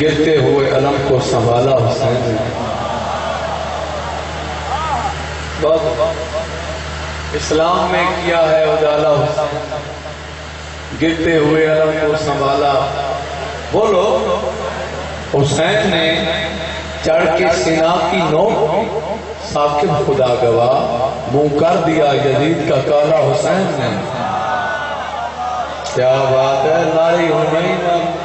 گرتے ہوئے علم کو سنبھالا حسین نے۔ اسلام میں کیا ہے اجالا حسین؟ گرتے ہوئے علم کو سنبھالا۔ بولو، حسین نے چڑھ کے سنا کی نوک ساکب خدا گواہ منہ کر دیا یزید کا کالا حسین نے۔ کیا بات ہے؟ لاری ہو نہیں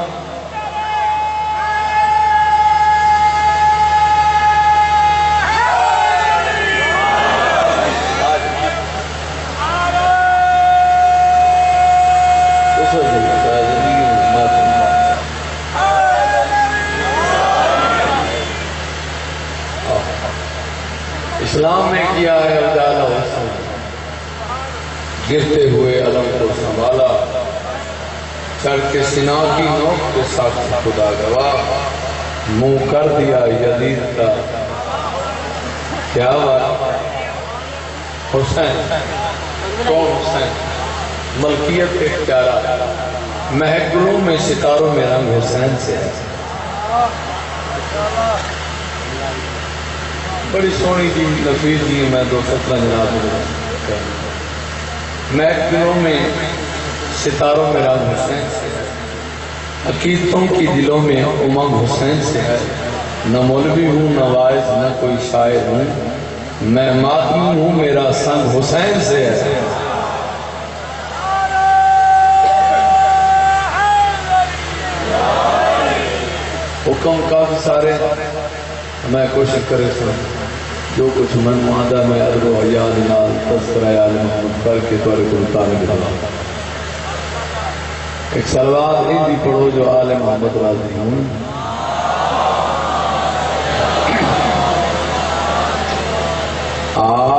اسلام نے کیا ہے اجالا حسین گرتے ہوئے علم کو سنبھالا۔ چڑھ کے سنا کی نوک کے ساتھ خدا گواہ۔ منہ کر دیا یزید کا۔ کیا بات؟ حسین کون حسین ملکیت ایک محکلوں میں ستاروں میں رنگ حسین سے ہے بڑی سونی دی نفیس دی میں دو سترہ جناب محکلوں میں ستاروں میں رنگ حسین سے ہے۔ عقیدتوں کی دلوں میں امنگ حسین سے ہے۔ نہ مولوی ہوں، نہ وائز، نہ کوئی شاعر ہوں۔ میں ماتمی ہوں، میرا سنگ حسین سے ہے۔ حکم کافی سارے، میں کوشش کرے سن جو کچھ من مادہ میں ارد و حیال نال تذکرہ آل محمد کر کے تورے کو اتارے دلا ایک سلوات نہیں بھی پڑھو جو آل محمد راضی ہوں۔ آؤذ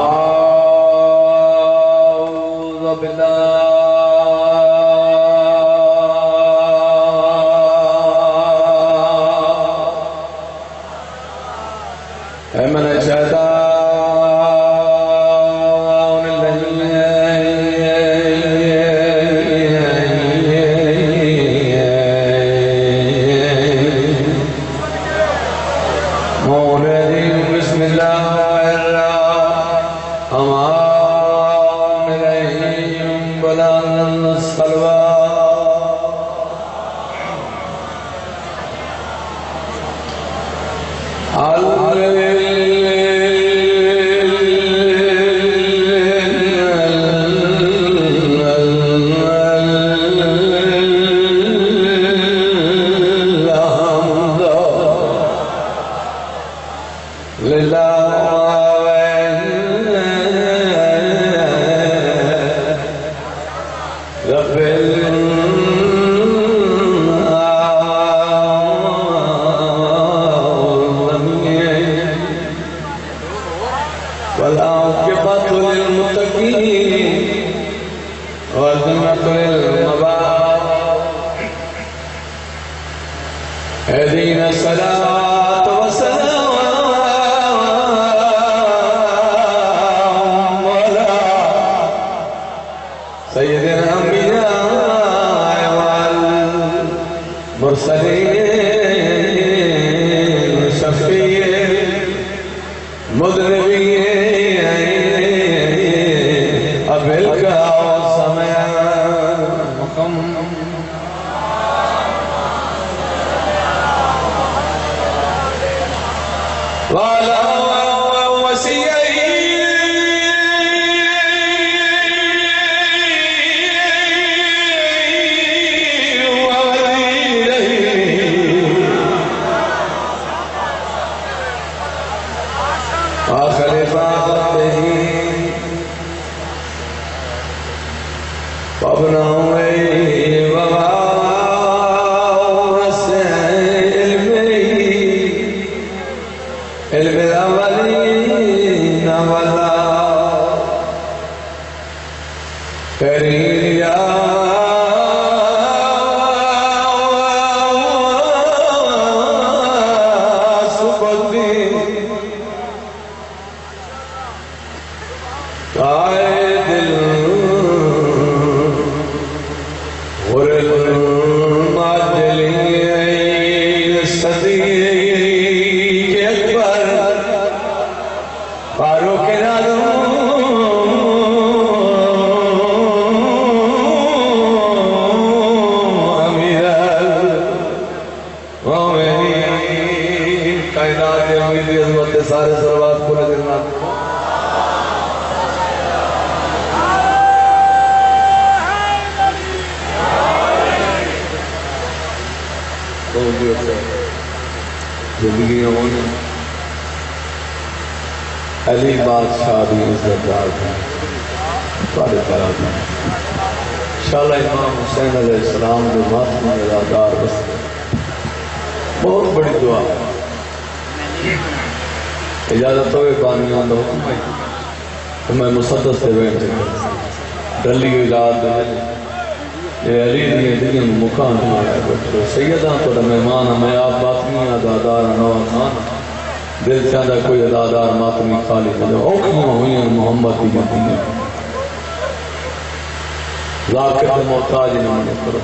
محتاج نمانے کرو۔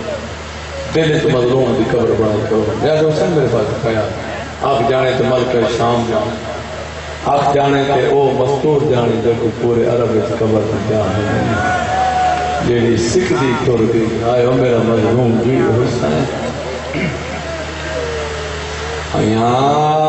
دل تو مظلوم کی قبر بنا کرو۔ یا جو سن میرے پاس کھایا آپ جانے تو مل کر شام جاؤ آپ جانے تے او مستور جانے جو کو پورے عرب اس قبر میں ہے جیلی سکھ دی تر گئی آئے ہو میرا مظلوم جی حسین۔ یہاں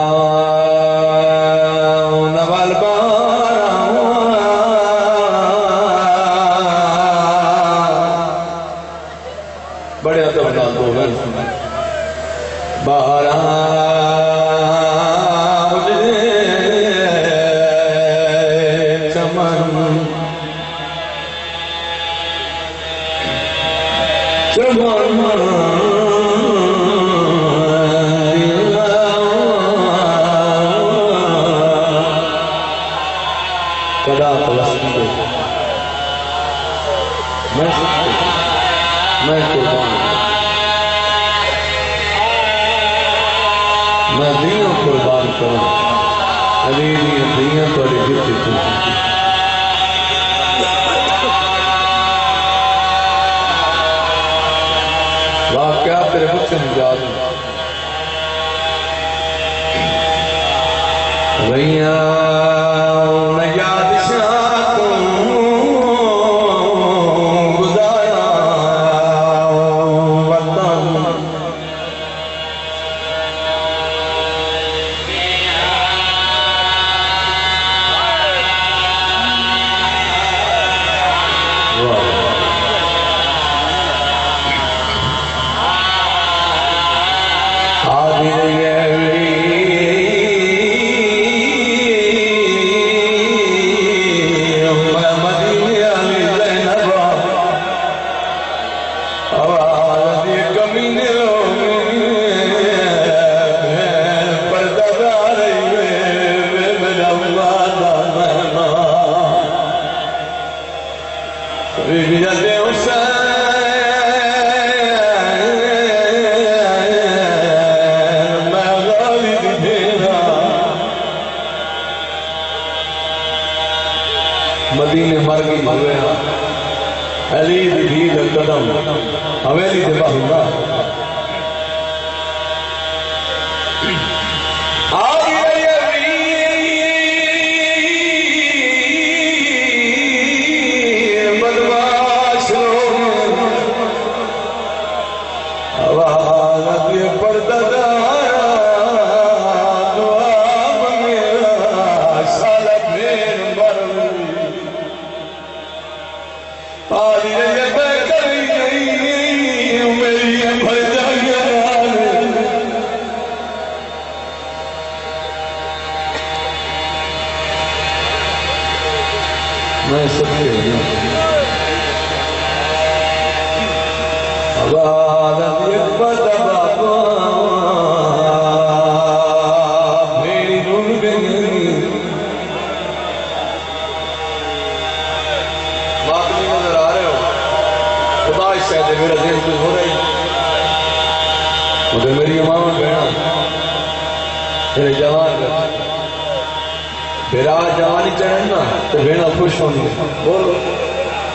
خوش ہونی گے۔ بولو۔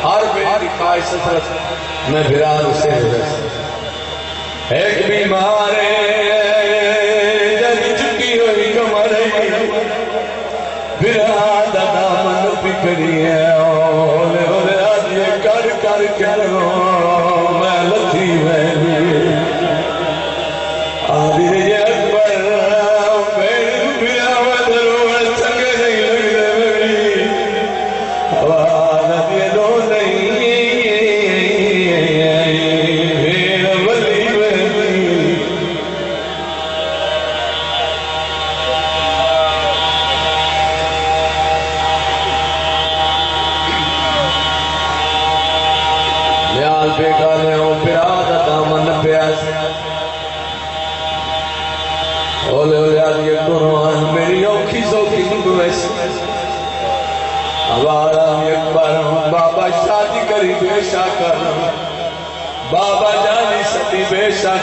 ہر میری خواہش میں براد اسے ہو ایک بیمار ہے چکی ہوئی کمرے براد دامن ہے۔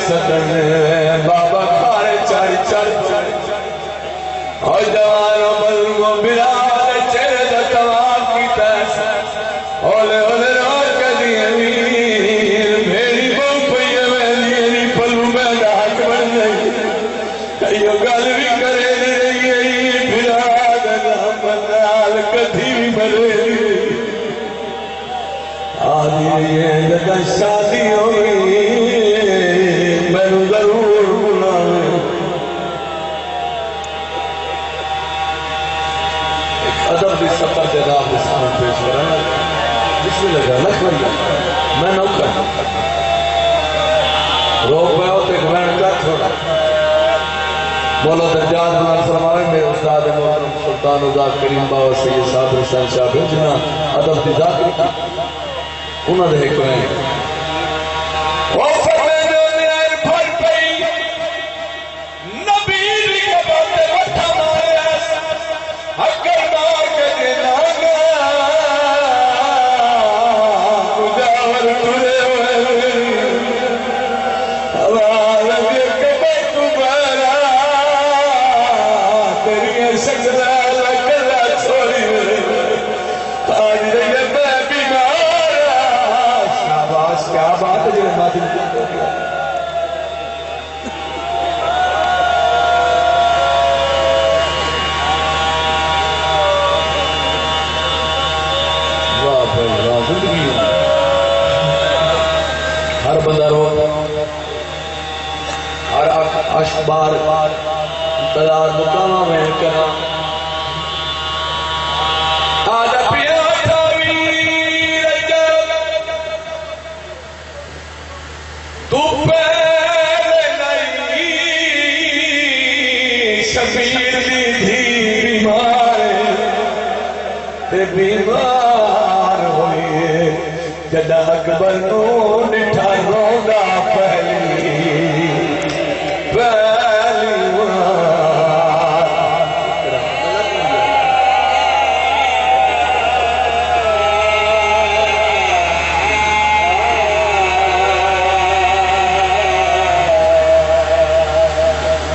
بے مولا درجات بلان فرمائے میرے استاد محترم سلطان ازاد کریم باو سید صاحب حسین صاحب جنہ ادب دی ذاکر کی انہوں نے ایک وین جدا اکبر پہلی پہلی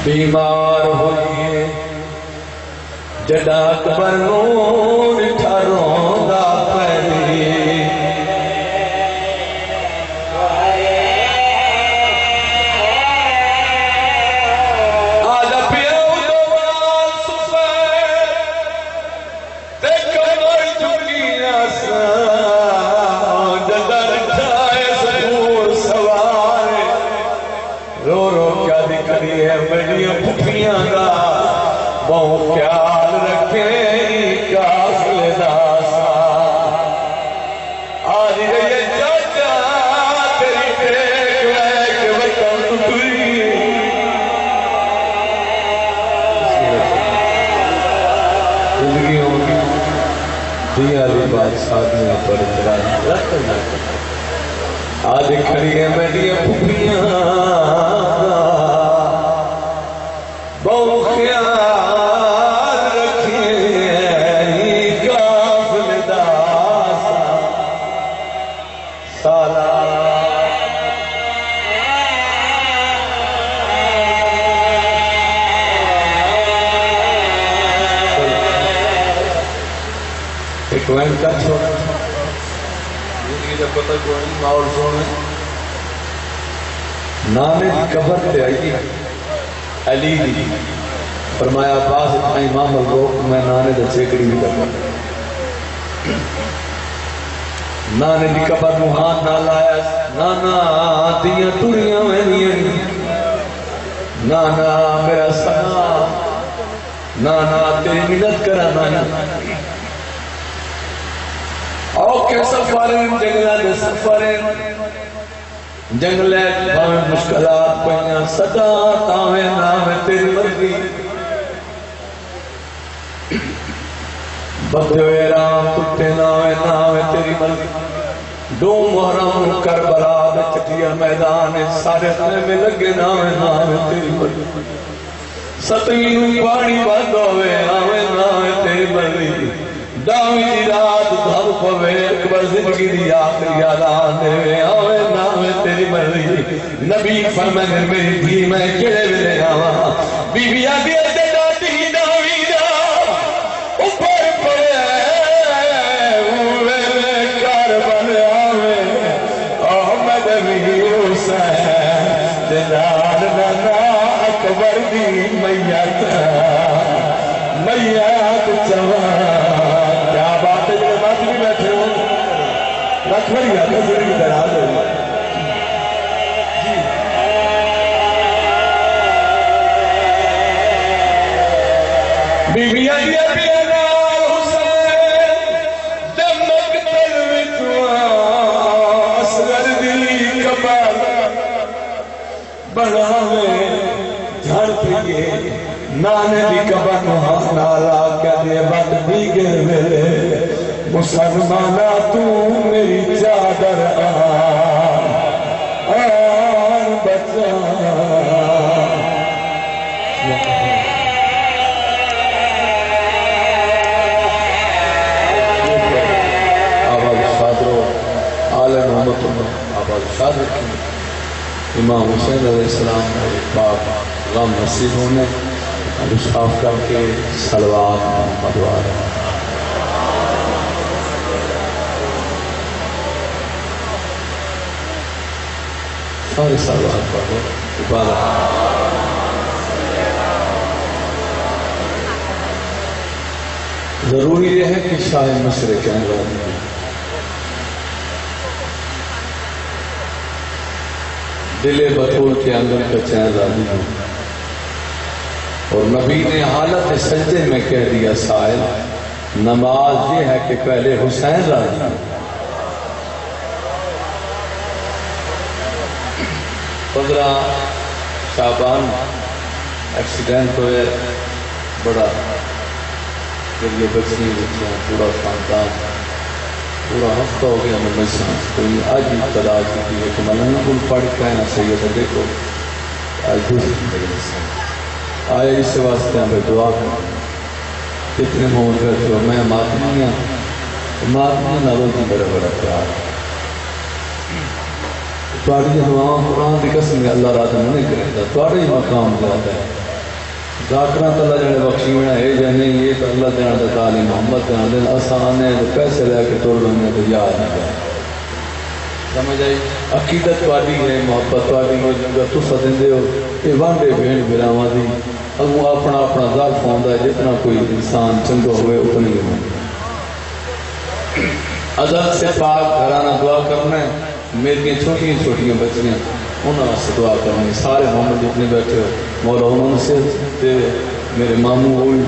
بیمار ہوئے جدا اکبر نو آج کھڑی ہے میری پھپیاں سارا ایک وین کا چھوڑا کا پتہ کوئی نہیں ماحول سونے نانے کی قبر تے آئی علی دی۔ فرمایا باس اتنا امام الروح میں نانے دے چیکڑی بھی کرتا نانے دی قبر نو ہاتھ نہ لایا۔ نانا دیا ٹوریاں میں نہیں نانا میرا سنا۔ نانا تیری مدد کرا نانا۔ اوکے سفرین جنگلہ دے سفرین جنگلے بھاویں مشکلات پہنیا صدا تاویں نامے تیری مرضی۔ بدھے ہوئے رام، کتے نامے نامے تیری مرضی۔ دو محرم، کربلا دے چٹیا میدان سارے تنے میں لگے نامے نامے تیری مرضی۔ ستویں پانی بند ہوئے آویں نہ تیری مرضی۔ داویں دی رات دھم پوے زندگی دی آخری آدان دے آوے نہ تیری مرضی نبی فرمائے میری بھی میں کڑے لے آواں بی بی آگے نانے نالا کہنے بات دیگر میرے مسلمانہ تو میری چادر آن آن بچا اللہ آباد امام حسین علیہ السلام نے پاک غم نصیب ہونے اب کر کے سلوات محمد وارا سارے سلوات پڑھو عبادت ضروری یہ ہے کہ شاہ مصر کہنے والی ہے دل بطول کے اندر کا چین راضی ہو اور نبی نے حالت سجدے میں کہہ دیا، سائل، نماز یہ ہے کہ پہلے حسین راضی ہو۔ پندرہ شابان ایکسیڈنٹ ہوئے، بڑا جب یہ بچی بچیاں پورا خاندان۔ پورا ہفتہ ہو گیا میں سانس ہاں، کوئی آج ہی ابتدا کی تھی کہ مولانا کل پڑھ کے آنا چاہیے تھا دیکھو۔ آج دوسری مجلس ہے۔ آئے اس واسطے ہمیں دعا کر کتنے مول کرتے ہو میں ماتمی ہوں۔ ماتمی نالوں کی بڑا بڑا پیار۔ تھوڑی دعاواں قرآن کی قسم اللہ رات نہیں کرے گا تھوڑا ہی مقام زیادہ ہے۔ ڈاکٹر تو اللہ جانے بخشی ہونا ہے یا نہیں یہ تو اللہ جانا تو تعلیم محمد جانا دین آسان ہے، تو پیسے لے کے توڑ لیں تو یاد نہیں ہے سمجھ آئی؟ عقیدت والی ہے، محبت والی ہو جن کا تسا دیں ہو یہ وانڈے بھین براواں دی۔ اب اپنا اپنا ذات پاؤں ہے، جتنا کوئی انسان چنگا ہوئے، اتنی ہی عزت سے پاک گھرانا دعا کرنا ہے میری چھوٹی چھوٹی بچیاں۔ انہوں سے دعا کرنی سارے محمد جتنے بیٹھے ہو مولا انہوں سے دے، میرے ماموں ہوئی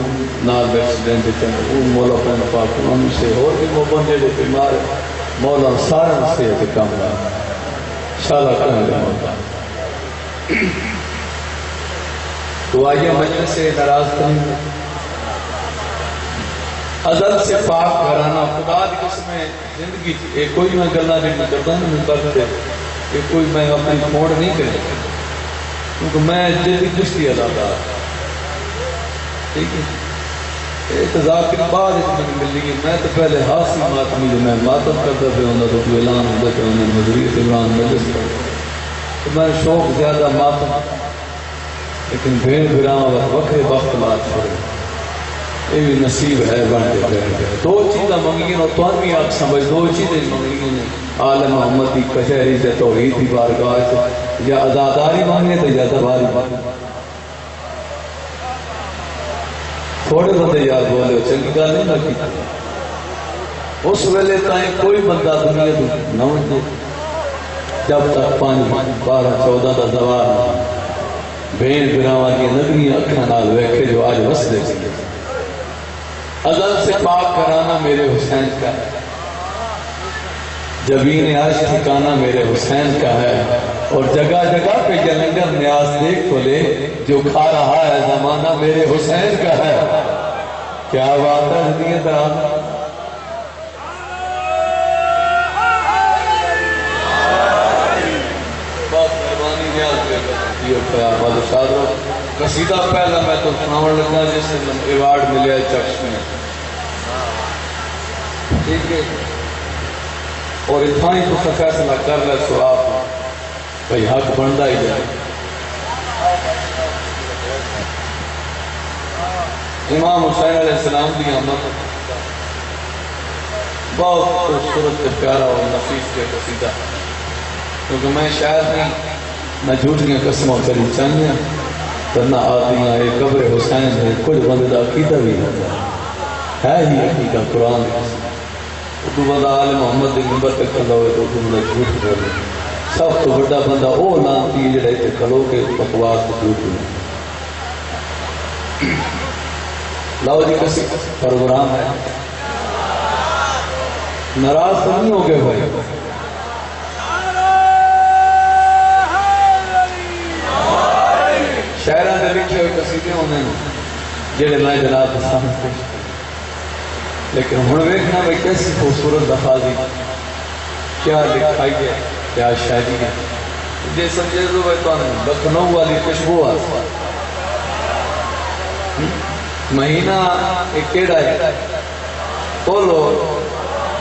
نال ایکسیڈنٹ چند وہ مولا پہن پاک، انہوں سے اور بھی وہ بندے جو بیمار ہے مولا سارے سے ہے کام رہا شالا کرنے لے مولا۔ تو آئیے مجلس سے ناراض کریں گے۔ ازل سے پاک گھرانا خدا دی قسم زندگی ایک کوئی میں گلنا نہیں کرتا ہوں میں کرتے کہ کوئی میں اپنی موڑ نہیں کرے، کیونکہ میں جلدی کشتی ادا دار ٹھیک ہے؟ اعتذار کے بعد اس میں مل گئی۔ میں تو پہلے حاصل ماتمی جو میں ماتم کرتا پہ ہوں تو کوئی اعلان ہوتا کہ انہیں مدریت عمران مجلس پر۔ تو میں شوق زیادہ ماتم، لیکن بھیڑ بھیڑاں وقت وقت بات چھوڑے یہ بھی نصیب ہے بنتے پھر دو چیزاں منگیاں اور تو بھی آپ سمجھ دو چیزیں منگیاں نے عالم محمد کی کچہری سے توحید کی بارگاہ سے یا ازاداری مانگے تو یا دباری مانگے تھوڑے بندے یاد بولے ہو چنگی گل نہیں نہ کی اس ویلے تائیں کوئی بندہ دنیا تو نہ ہوتے جب تک پانچ بارہ چودہ کا زوار بین براواں کی نگریاں اکھاں نال ویکھے جو آج وسدے چلے ازل سے پاک کرانا میرے حسین کا ہے۔ جبین عرش ٹھکانا میرے حسین کا ہے۔ اور جگہ جگہ پہ جلنگر نیاز دیکھ تو لے، جو کھا رہا ہے زمانہ میرے حسین کا ہے۔ کیا بات ہے دنیا دران بہت مہربانی، نیاز دیکھ۔ بادشاہ قصیدہ پہلا میں تو سناؤ لگا جس سے ایوارڈ ملے چرچ میں۔ ٹھیک ہے۔ اور اتنا ہی تو فیصلہ کر لے سو آپ بھائی حق بنتا ہی جائے۔ امام حسین علیہ السلام کی آمد۔ بہت خوبصورت پیارا اور نفیس کے قصیدہ۔ کیونکہ میں شاید نہیں نہ جھوٹیاں قسموں کری چاہیے تو نہ آدیاں اے قبر حسین ہے، کچھ بندے دا عقیدہ بھی ہوتا ہے۔ ہے ہی حقیقت قرآن کی اردو بندہ آل محمد دے نمبر تک کھڑا ہوئے تو اردو بندہ جھوٹ بولے۔ سب تو بڑا بندہ او لانتی جڑے تے کھلو کے بکواس کو جھوٹ بولے۔ لاؤ جی کسی پروگرام ہے؟ ناراض تو نہیں ہو گئے بھائی؟ لکھے ہونے جڑے میں جناب سامنے پیش لیکن ہن ویکھنا میں کیسی خوبصورت دفاعی کیا لکھائی ہے، کیا شاعری ہے۔ جے سمجھے تو بھائی تو لکھنؤ والی خوشبو آ مہینہ ایک کیڑا ہے۔ بولو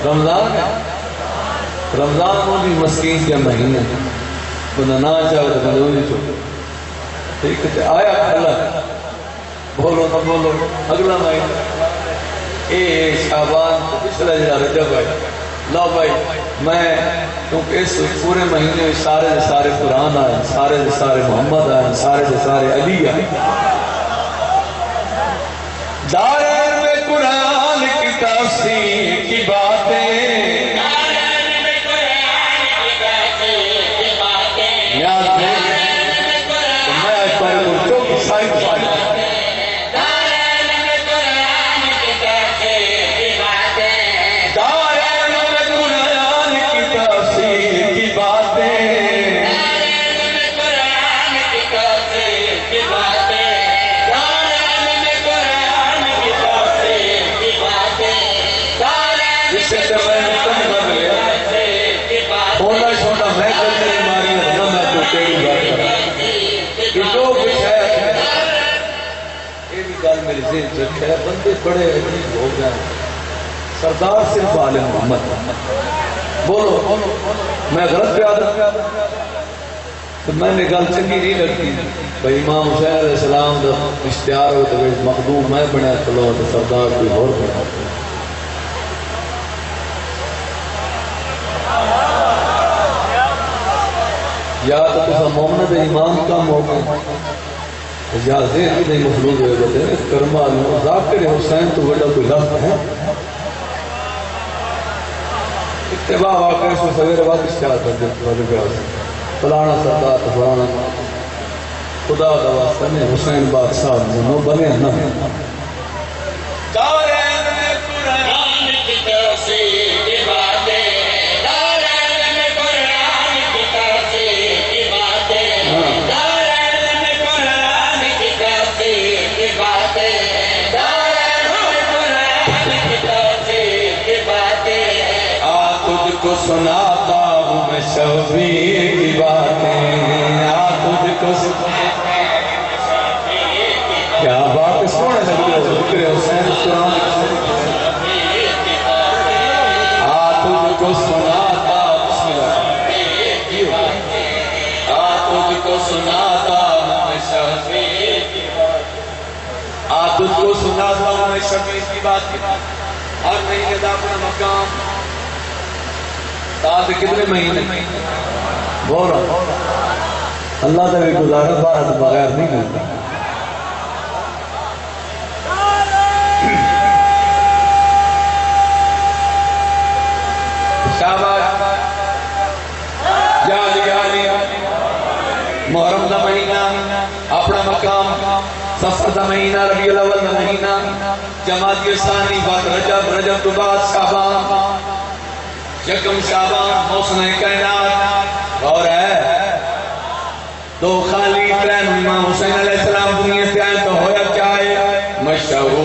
رمضان ہے۔ رمضان وہ بھی مسکین کے مہینے بندہ نہ چاہے تو بندہ ٹھیک ہے، آیا کھلا بولو نہ بولو، اگلا مہینہ اے شعبان، تو پچھلا جا رجب ہے لا بھائی۔ میں کیونکہ اس پورے مہینے میں سارے دے سارے قرآن آئے، سارے دے سارے محمد آئے، سارے دے سارے علی آئے۔ دائر میں قرآن کی تفسیر کی باتیں سے بڑے عجیب ہو گئے۔ سردار صرف عالم محمد۔ بولو، میں غلط پہ تو میں نے گل چنگی نہیں لگتی۔ بھائی امام حسین علیہ السلام دا اشتہار ہو تو مخدوم میں بنیا چلو تو سردار کوئی اور بنا یا تو کسا محمد امام کا موقع یا زیر بھی نہیں مخلوق ہوئے بتے ہیں کرم آلو ذاکر حسین تو بڑا کوئی لفظ ہے۔ اتباع واقع سے سویر وقت اشتہار کر دیتے ہیں بڑے فلانا سردار، فلانا خدا دا واسطہ نے حسین بادشاہ نو بنے نہ۔ دارین میں قرآن کی تفسیر تجھ کو سناتا ہوں میں شبیر کی۔ بات ہر مہینے دا اپنا مقام۔ ساتھ کتنے مہینے؟ بول رہا اللہ کا بھی گزارا بارہ بغیر نہیں ملتا محرم دا مہینہ، اپنا مقام۔ سفر دا مہینہ ربی الاول دا مہینہ، جماعت ثانی بعد رجب رجب تو بعد شعبان یکم شعبان حسن کائنات، اور ہے، دو خالی ترین امام حسین علیہ السلام دنیا سے آئے تو ہویا کیا ہے؟ مشہور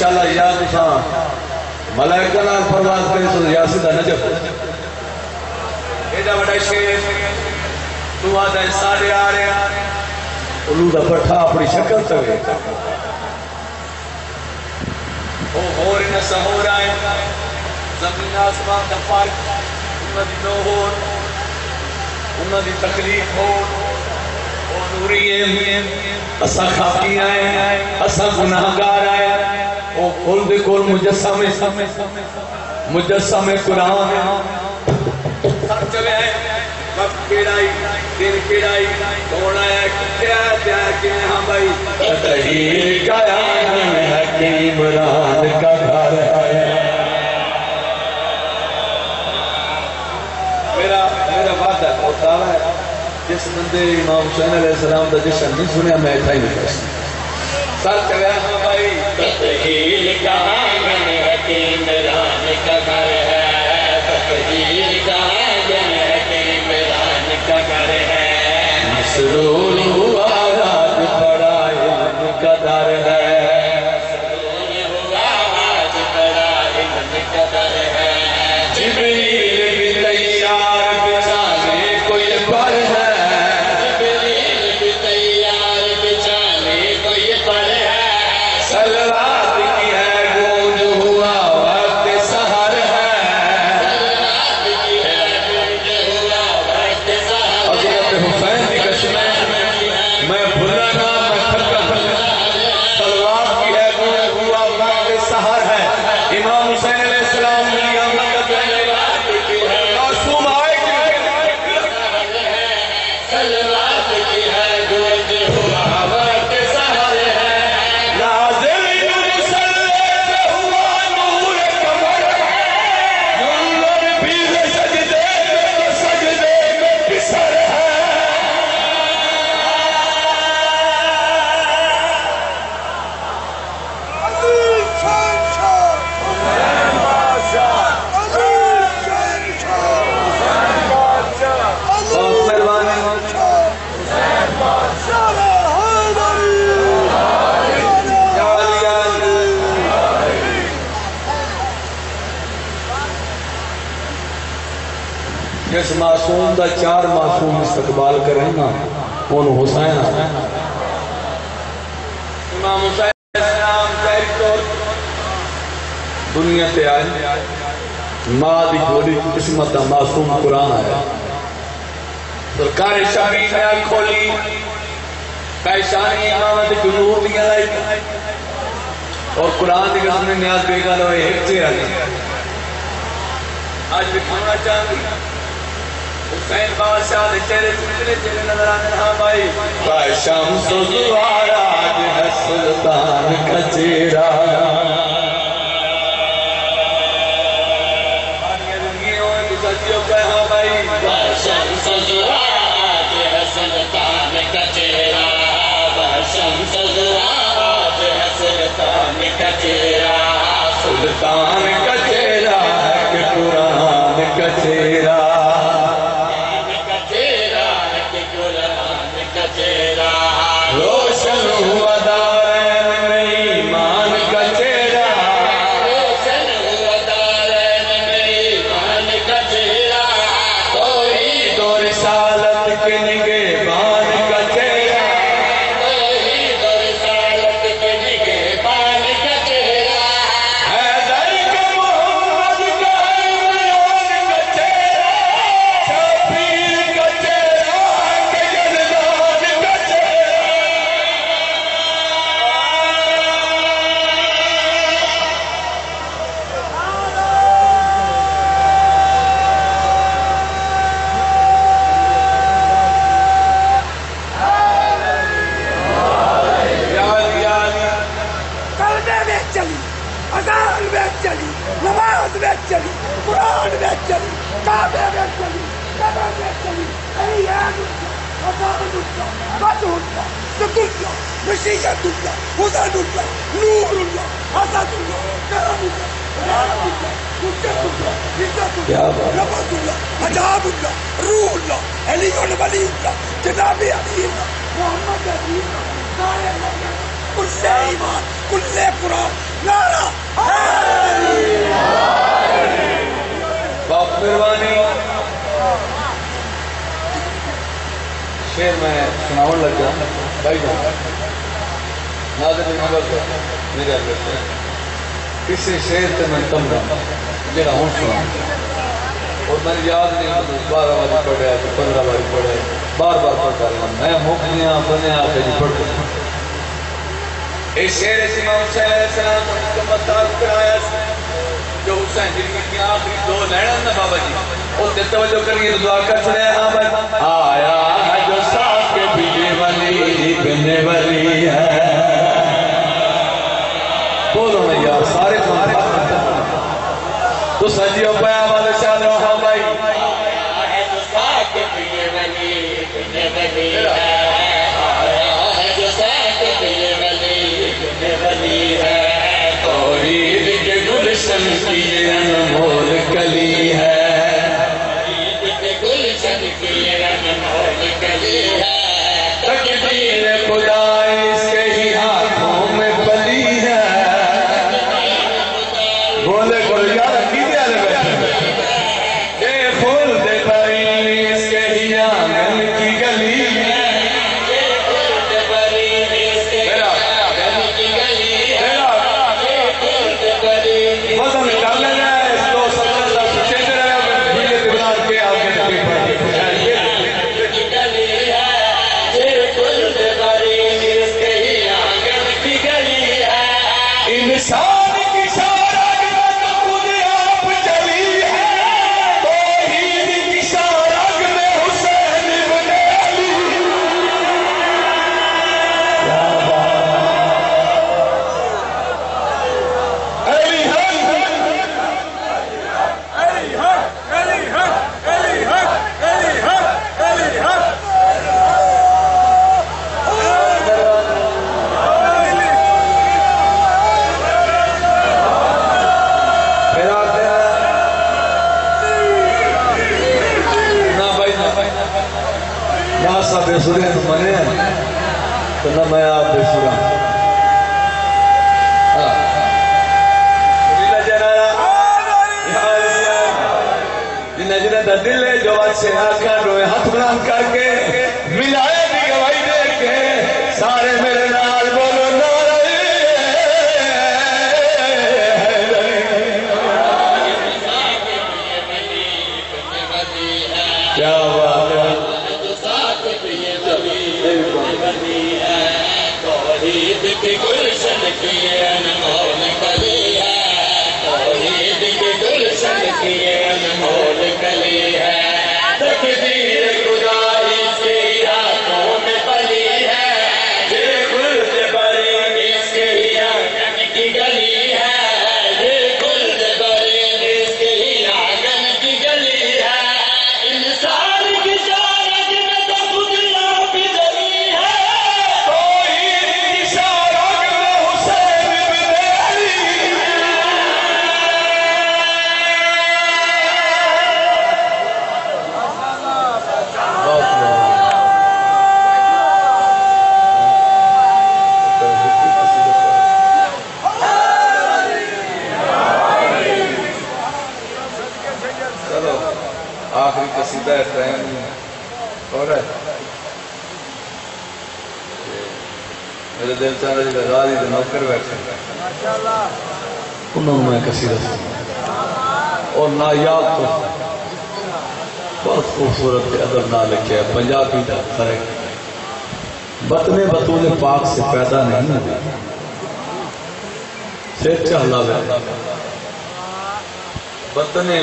انشاءاللہ یاد شاہ ملائکہ نال پرواز کرے سو یاسی دا نجف۔ ایڈا بڑا شیر تو آدھا ساڑے آ رہے علو دا پٹھا اپنی شکل تک او ہو رہے نہ سہو رہا ہے زمین آسمان دا فرق انہاں دی نو ہو انہاں دی تکلیف ہو او نوری ہیں اسا خاکی آئے اسا گناہگار آئے۔ او دے مجسم مجسم قرآن سر چلے آئے۔ وقت کیڑائی دن کیڑائی کون آیا؟ کیا کیا؟ کہ ہاں بھائی؟ تحیر کا آنگن حکیم ران کا گھر ہے۔ میرا میرا وعدہ ہوتا ہے۔ جس بندے امام حسین علیہ السلام دا جشن نہیں سنیا میں ایتھا ہی نہیں۔ ست سر چلے ہاں کا آنگن کا گھر ہے تحیل کا آنگن حکیم کا گھر ہے مسرور ماں دی گھوڑی قسمت دا معصوم قرآن آیا سرکار شاہی نے آئی کھولی۔ پیشانی امامت جنور دیا لائی اور قرآن دی قسم نے نیاز بے گا لوئے ایک چیرہ نہیں آج دکھانا چاہتی۔ حسین بادشاہ دے چہرے چہرے نظر آنے ہاں بھائی کعبے میں چلی کعبے میں چلی ای یاد خزان اللہ قد اللہ اللہ مشیت اللہ اللہ نور اللہ حسد اللہ کرم اللہ اللہ حجت اللہ عزت اللہ اللہ اللہ روح اللہ علی ولی اللہ جناب علی اللہ محمد علی اللہ سارے کل ایمان کل قرآن نعرہ مہربانی۔ شیر میں سناؤ لگ لگا۔ بھائی جان، ناظر نظر میرے کرتے ہیں کسی شیر سے میں تم رہا جڑا ہوں سنا۔ اور میں یاد نہیں ہوتا بارہ باری پڑھا ہے پندرہ باری پڑھا بار بار پڑھتا رہا میں مکنیاں بنیا کہ جی پڑھ اس شیر سے امام حسین علیہ السلام کو مکمل کرایا۔ جو حسین جن کی آخری دو لینا نا بابا جی اس نے توجہ کریے، تو دعا کر چلے ہاں بھائی آیا ہے جو ساتھ کے بیجے والی بنے والی Nicolás.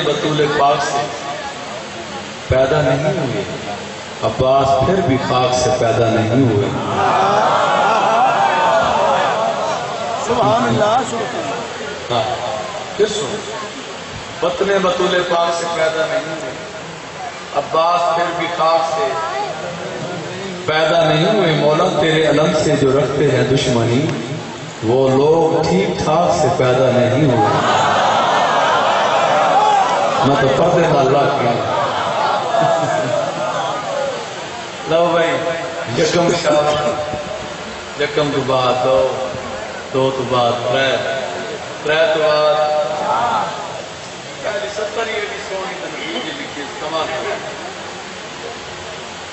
بطول پاک سے پیدا نہیں ہوئے۔ عباس پھر بھی خاک سے پیدا نہیں ہوئے۔ سبحان اللہ سبحان ہاں۔ کس بطن بطول پاک سے پیدا نہیں ہوئے۔ عباس پھر بھی خاک سے پیدا نہیں ہوئے۔ مولا تیرے علم سے جو رکھتے ہیں دشمنی وہ لوگ ٹھیک ٹھاک سے پیدا نہیں ہوئے۔ میں تو پردے کا اللہ کیا لو بھائی یکم شاہ یکم تو بعد، دو دو تو بعد، ترے ترے تو بعد۔ پہلی ستر یہ بھی سونی تنقید جی لکھی کمال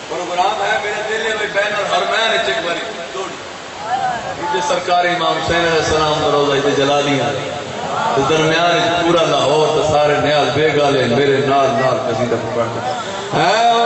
پروگرام ہے، میرے دل میں بین اور حرمین چک بری دوڑی۔ یہ سرکاری امام حسین علیہ السلام کا روزہ تے جلا لیا تے درمیان پورا لاہور تو سارے نیال بے گالے میرے نال نال قصیدہ پڑھتے اے او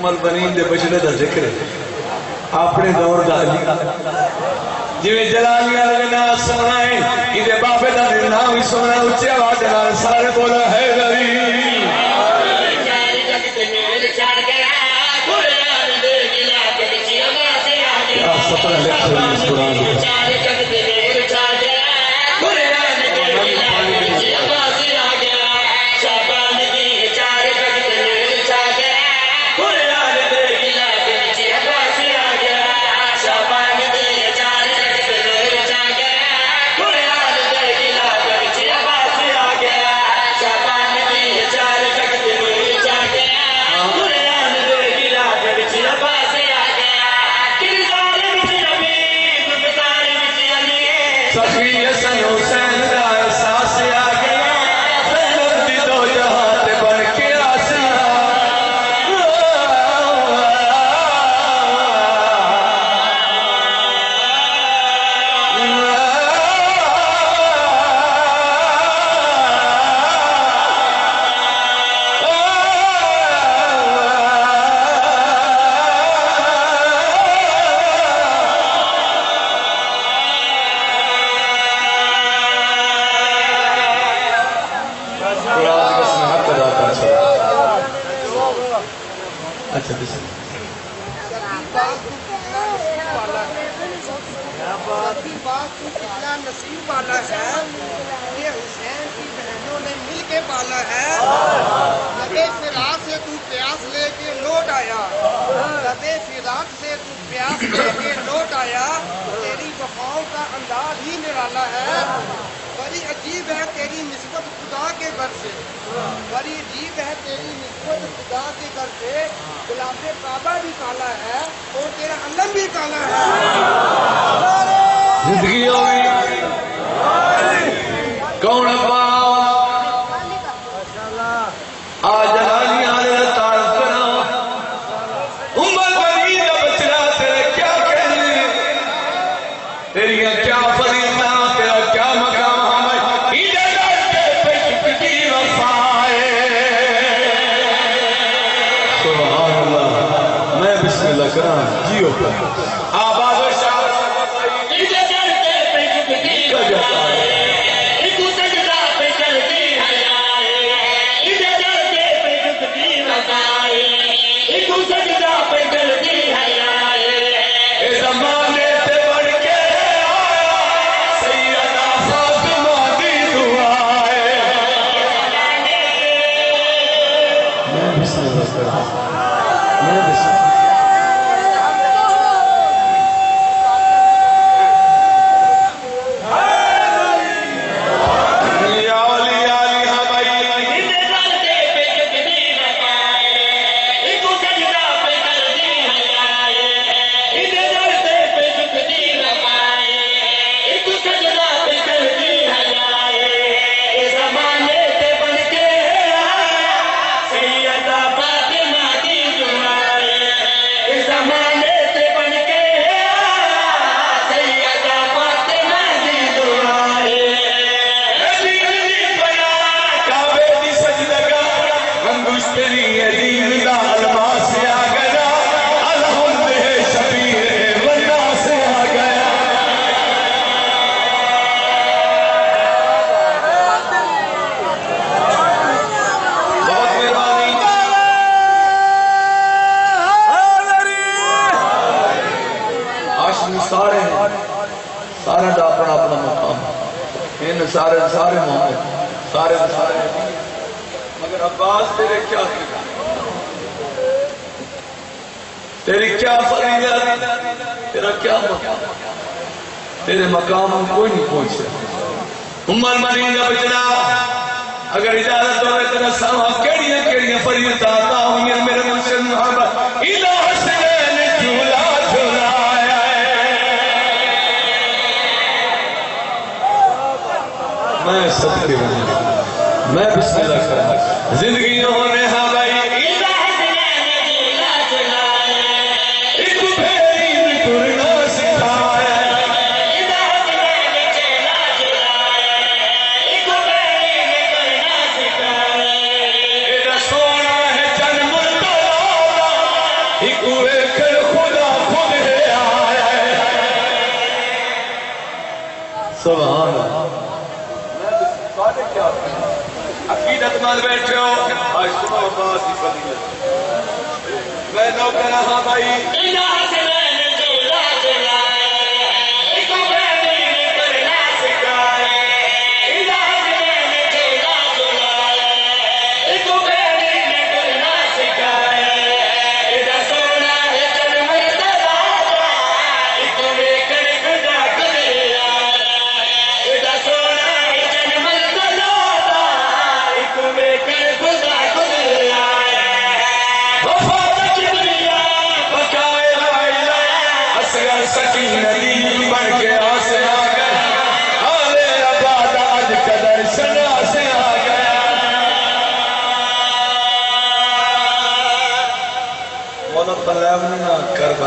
عمر بنین دے بچڑے دا ذکر ہے۔ اپنے دور دا علی۔ جویں جلالیاں نام سونا ہے ایدے بابے دا نام بھی سونا اچھے آواز نال سارے بولا ہے نبی سترہ لکھ قرآن اچھا, اچھا۔ نصیب والا ہے یہ حسین کی بہنوں بہنوں نے مل کے پالا ہے۔ لبے فراق سے تو پیاس لے کے لوٹ آیا۔ لبے فراق سے تو پیاس لے کے لوٹ آیا۔ تیری وفاؤں کا انداز ہی نرالا ہے۔ بڑی عجیب ہے تیری نسبت خدا کے گھر سے۔ بڑی عجیب ہے تیری نسبت خدا کے گھر سے۔ گلاب کعبہ بھی کالا ہے اور تیرا علم بھی کالا ہے۔ زندگی ہوگی کون ابا عقیدت بیٹھے ہو۔ آج تم عباس کی فضیلت میں نوکر ہاں بھائی۔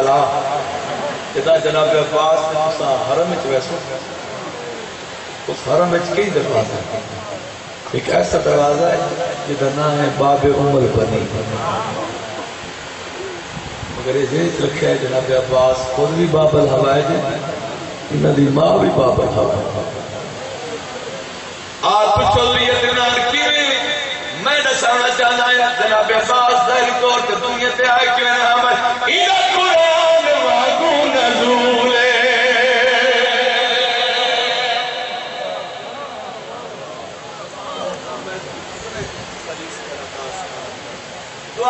کربلا جدا جناب عباس نے حرم اچ ویسو اس حرم اچ کئی دفعہ تھا ایک ایسا دروازہ ہے جدا نام ہے باب عمر بنی۔ مگر یہ ذہن رکھا ہے جناب عباس خود بھی باب الحوائج ہے انہوں دی ماں بھی باب الحوائج آپ چل رہی چلیت نال کیویں؟ میں دسانا چاہنا ہے جناب عباس ظاہر طور تے دنیا تے آئے کیوں نام ہے؟ اذا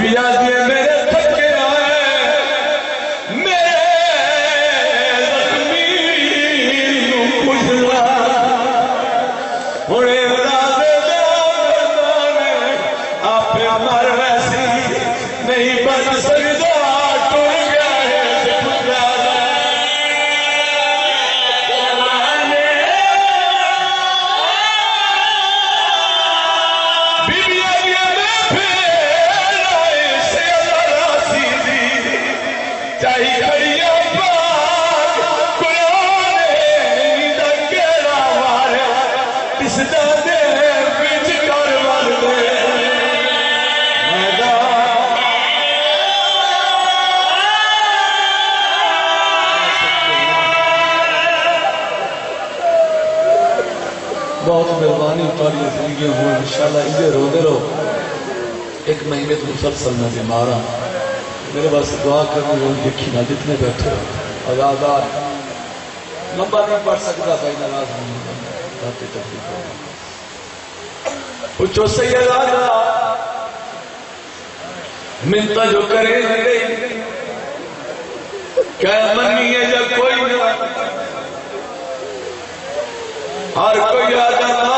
village. کرنا نہ مارا میرے پاس دعا کرنی ہوں دیکھی نہ جتنے بیٹھے ہو۔ آزادار۔ لمبا نہیں پڑھ سکتا بھائی، ناراض نہیں ذاتی تکلیف ہو۔ پوچھو سی آزاد منتا جو کرے کیا منی ہے جب کوئی نہ ہر کوئی آ جاتا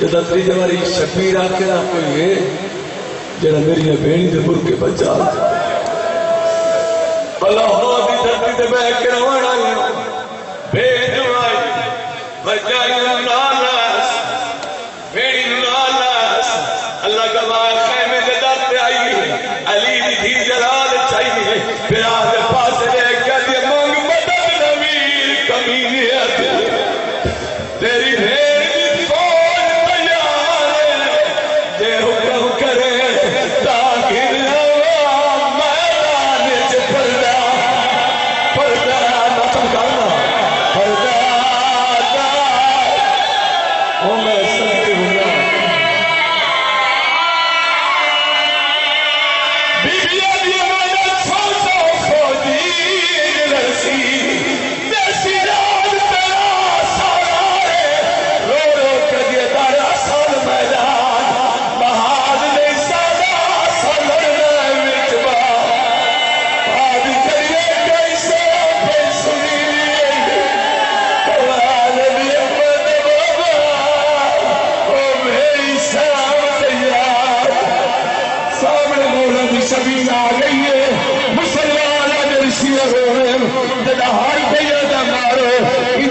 جدا تیجے واری شفیر آکے نہ کوئی ہے جڑا میری بینی دے برکے بچا اللہ ہو دی دھرتی دے بے کروانا بے جوائی بجائی نالاس میری نالاس اللہ گواہ خیمے دے دھرتے آئی علی بھی دھی جلال چاہیے پھر آدھے پاسے ہر جگہ مارو۔